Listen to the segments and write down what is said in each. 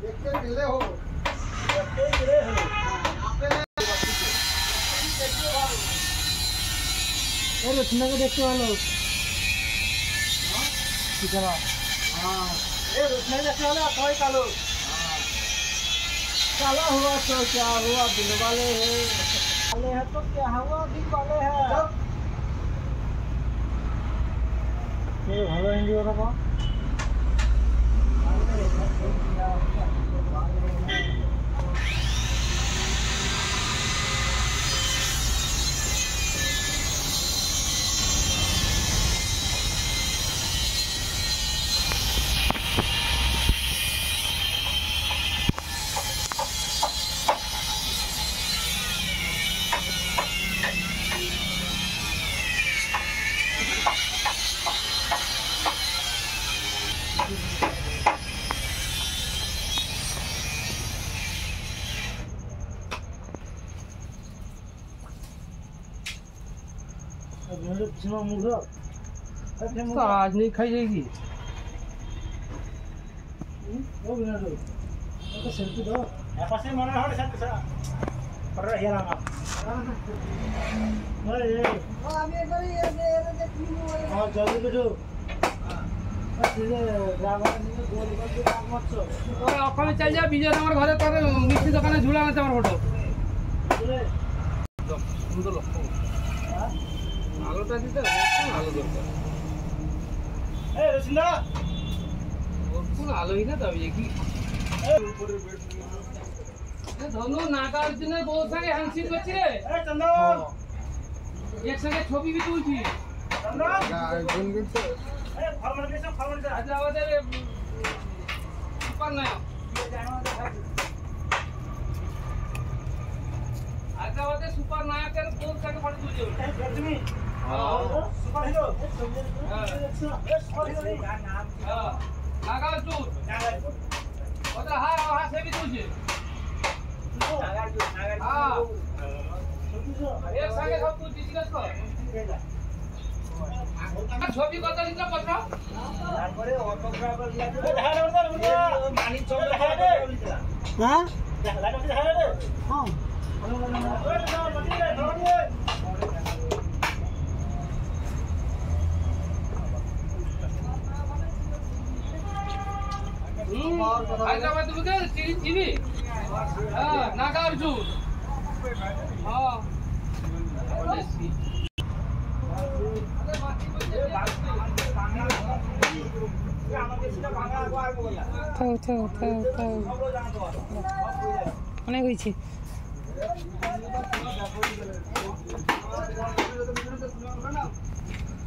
देखते मिले हो देखते मिले हो अरे सुना को देखते वालों कितना हाँ ये रुकने का चला कोई कालो काला हुआ तो क्या हुआ दिन वाले हैं वाले हैं तो क्या हुआ दिन वाले हैं। ভালো হিন্দি কথা দেখি হ্যাঁ জলদি বিটু তোরা ওখানে চল যা বিজয় আমার ঘরে তোর মিষ্টি দোকানে ঝুলা আছে আমার ফটো সুন্দর লক্ষ্য আলোটা দিতে আলো দরকার। কোন আলোই না তবে কি ধনু নাকা অর্জুনের বউ সঙ্গে হ্যান্ডশিপ করছি রে। একসঙ্গে ছবি বি তুলছি। হায়দ্রাবাদের সুপার নায়ক। হায়দ্রাবাদের সুপার নায়কের বউ সঙ্গে ফটো তুলছি নাগা অর্জুন ওটা হ্যাঁ হ্যাঁ সে বি তুলছি হ্যাঁ একসঙ্গে সব তুলছি জিজ্ঞেস কর আর ছবি কত দিতে পত্র হ্যাঁ হায়দ্রাবাদ বুকে চিনি হ্যাঁ নাগা অর্জুন হ্যাঁ హైదరాబాద్ ఇది నాగార్జున్ অনেক হয়েছে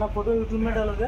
अपना फ़ोटो यूट्यूब में डालोगे?